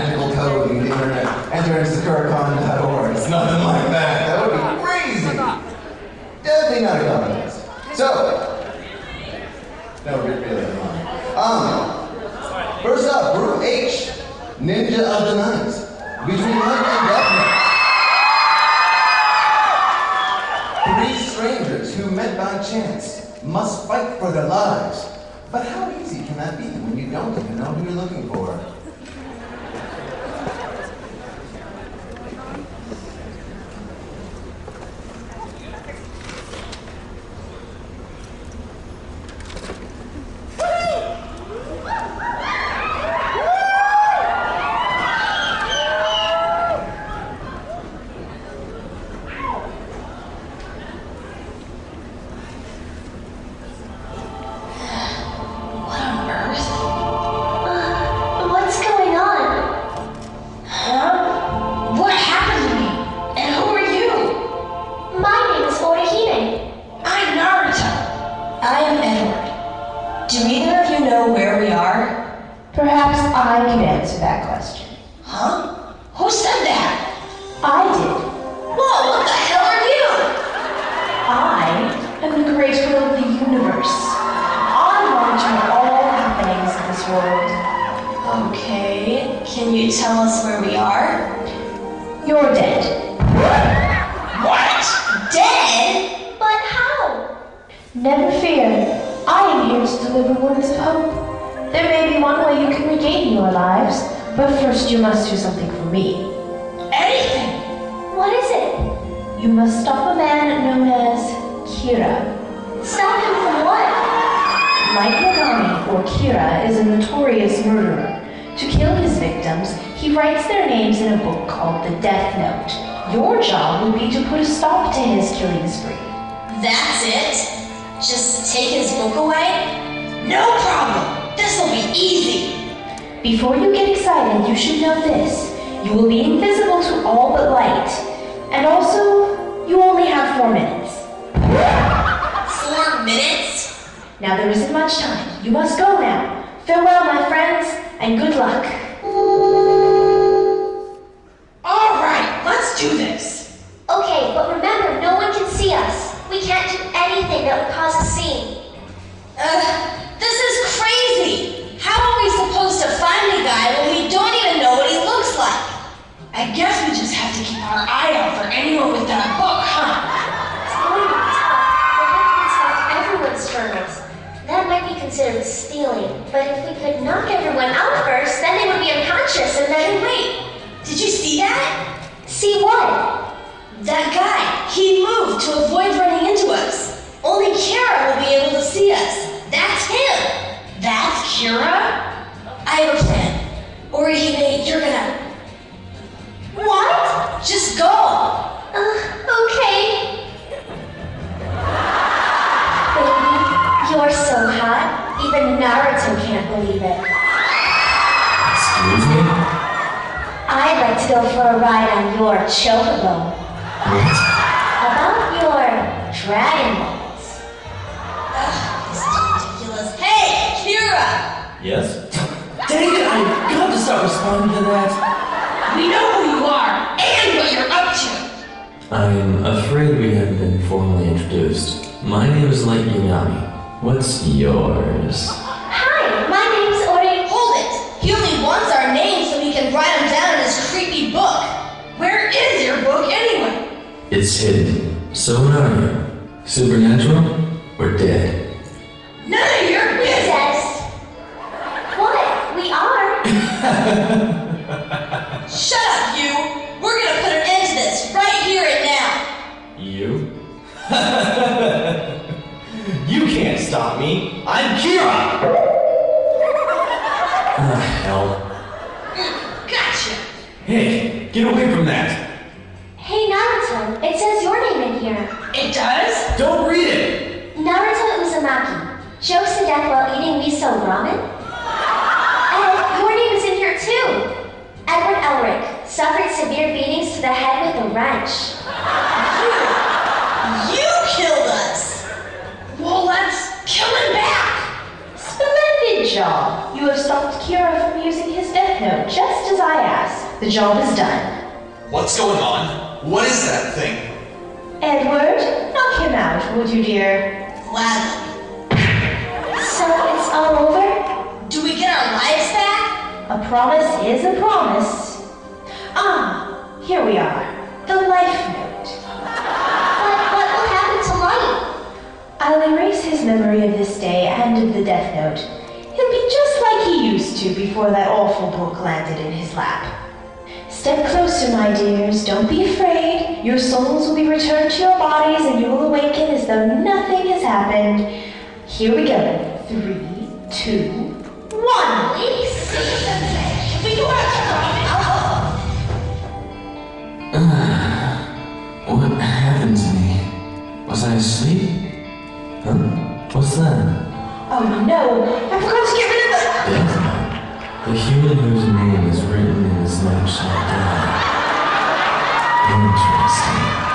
magical code the internet. Enter SakuraCon.org. It's nothing like that. That would be crazy. Definitely not a contest. So, no, re- really, come on. Um, first up, Group H, Ninja of the Night. Between Light and Death Three strangers who met by chance must fight for their lives. But how easy can that be when you don't even know who you're looking for? Do either of you know where we are? Perhaps I can answer that question. Huh? Who said that? I did. Whoa, what the hell are you? I am the great will of the universe. I monitor all happenings in this world. Okay, can you tell us where we are? You're dead. What? Dead? But how? Never fear. I am here to deliver words of hope. There may be one way you can regain your lives, but first you must do something for me. Anything? What is it? You must stop a man known as Kira. Stop him from what? Light Yagami or Kira is a notorious murderer. To kill his victims, he writes their names in a book called the Death Note. Your job would be to put a stop to his killing spree. That's it? Just take his book away? No problem. This'll be easy. Before you get excited, you should know this. You will be invisible to all but light. And also, you only have four minutes. Four minutes? Now there isn't much time. You must go now. Farewell, my friends, and good luck. Stealing. But if we could knock everyone out first, then they would be unconscious and Hey, then... wait. Did you see that? See what? That guy, he moved to avoid running into us. Only Kira will be able to see us. That's him. That's Kira? I have a plan. Orihime, you're gonna. Believe it. Excuse me? I'd like to go for a ride on your chocobo. What? About your Dragon Balls. Ugh, this is ridiculous. Hey, Kira! Yes? Dang it, I've got to stop responding to that. We know who you are and what you're up to. I'm afraid we haven't been formally introduced. My name is Light Yagami. What's yours? It's hidden. So what are you? Supernatural? Or dead? None of your business. What? We are. Shut up, you! We're gonna put an end to this right here and now! You? you can't stop me. I'm Kira! Ah, hell. Gotcha! Hey, get away from that! Hey, Naruto. It says your name in here. It does? Don't read it! Naruto Uzumaki. Chokes to death while eating miso ramen? And your name is in here too. Edward Elric. Suffered severe beatings to the head with a wrench. You you killed us! Well, let's kill him back! Splendid job! You have stopped Kira from using his death note just as as I asked. The job is done. What's going on? What is that thing? Edward, knock him out, would you, dear? Gladly. So it's all over? Do we get our lives back? A promise is a promise. Ah, here we are. The life note. But what will happen to Light? I'll erase his memory of this day and of the death note. He'll be just like he used to before that awful book landed in his lap. Step closer, my dears. Don't be afraid. Your souls will be returned to your bodies and you will awaken as though nothing has happened. Here we go. Three, two, one. Please. If we do our job, What happened to me? Was I asleep? Huh? What's that? Oh no, I forgot to get rid of the. The human whose name is written in his note shall die. Interesting.